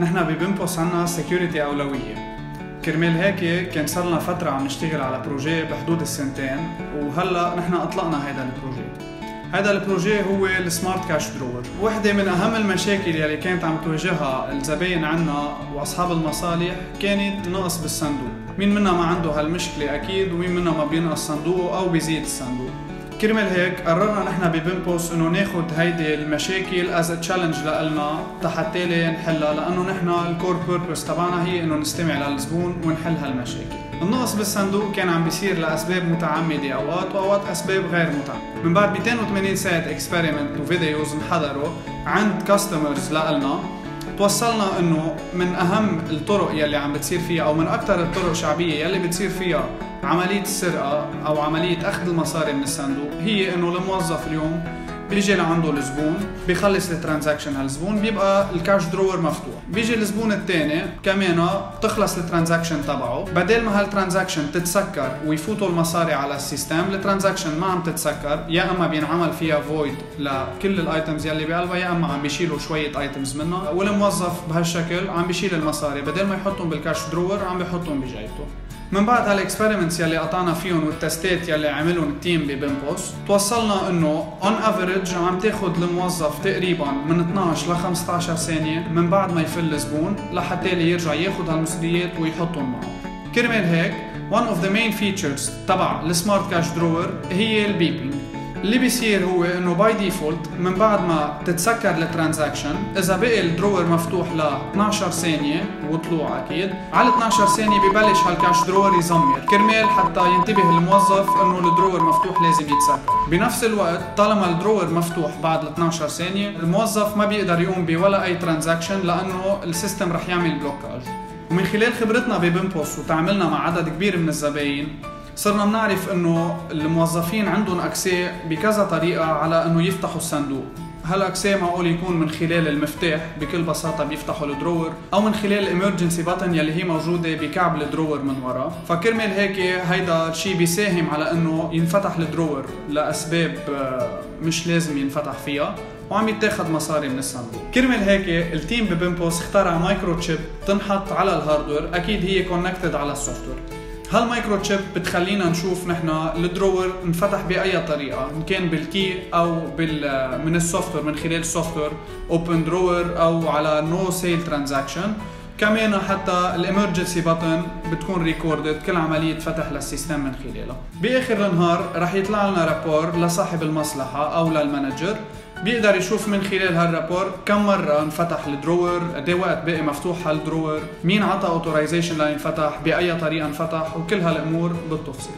نحن ب BIM POS عنا security أولوية. كرمال هيك كان صار لنا فترة عم نشتغل على projet بحدود السنتين وهلا نحن أطلقنا هذا ال projet هذا ال projet هو ال Smart Cash Drawer وحدة من أهم المشاكل يلي كانت عم تواجهها الزباين عنا وأصحاب المصالح كانت نقص بالصندوق. مين منا ما عنده هالمشكلة أكيد ومين منا ما بينقص صندوقه أو بيزيد الصندوق. كرمال هيك قررنا نحن ب BIM POS إنه ناخذ هيدي المشاكل as challenge لنا حتى نحلها لأنه نحن ال core purpose تبعنا هي إنه نستمع للزبون ونحل هالمشاكل. النقص بالصندوق كان عم بيصير لأسباب متعمدة أوقات وأوقات أسباب غير متعمدة. من بعد 280 ساعة experiment و videos انحضروا عند customers لنا توصلنا إنه من أهم الطرق يلي عم بتصير فيها أو من أكثر الطرق شعبية يلي بتصير فيها عملية السرقة أو عملية أخذ المصاري من الصندوق هي إنه الموظف اليوم بيجي لعنده الزبون بيخلص ال transaction هالزبون بيبقى ال cash drawer مفتوح. بيجي الزبون الثاني كمان بتخلص ال transaction تبعه. بدل ما هال transaction تتسكر ويفوتوا المصاري على ال system ال transaction ما عم تتسكر. يا أما بينعمل فيها void لكل ال items يلي بقلبها يا أما عم بيشيلوا شوية items منها. والموظف بهالشكل عم بيشيل المصاري. بدل ما يحطهم بال cash drawer عم بيحطهم بجيبته. من بعد هال experiments يلي قطعنا فيهم والتستات يلي عملهم ال team ب BIM POS توصلنا انه on average عم تاخذ الموظف تقريبا من 12 ل 15 ثانية من بعد ما يفل الزبون لحتى يرجع ياخذ هالمصريات ويحطهم معه كرمال هيك one of the main features تبع ال smart cash drawer هي ال beeping اللي بيصير هو انه by default من بعد ما تتسكر ال transaction اذا بقي ال drawer مفتوح ل 12 ثانية وطلوع أكيد على 12 ثانية ببلش هال cash drawer يزمر كرمال حتى ينتبه الموظف انه ال drawer مفتوح لازم يتسكر بنفس الوقت طالما ال drawer مفتوح بعد ال 12 ثانية الموظف ما بيقدر يقوم بولا اي transaction لأنه ال system رح يعمل blocage ومن خلال خبرتنا ب BIM POS وتعاملنا مع عدد كبير من الزباين صرنا بنعرف إنه الموظفين عندهم access بكذا طريقة على إنه يفتحوا الصندوق. هال access معقول يكون من خلال المفتاح؟ بكل بساطة بيفتحوا ال drawer. أو من خلال ال emergency button يلي هي موجودة بكعب ال drawer من ورا. فكرمال هيك هيدا الشيء بيساهم على إنه ينفتح الدرور لأسباب آه، مش لازم ينفتح فيها. وعم يتاخد مصاري من الصندوق. كرمال هيك ال team ب BIM POS اخترع microchip تنحط على ال hardware أكيد هي connected على ال software هال microchip بتخلينا نشوف نحن ال drawer انفتح بأي طريقة إن كان بال key أو بال من ال soft من خلال ال software open drawer أو على no sale transaction كمان حتى ال emergency button بتكون recorded كل عملية فتح لل system من خلالها. بآخر النهار رح يطلع لنا rapport لصاحب المصلحة أو لل manager. بيقدر يشوف من خلال هال rapport كم مرة انفتح ال drawer قد إيه وقت باقي مفتوح هال drawer مين عطى authorization لينفتح بأي طريقة انفتح وكل هالأمور بالتفصيل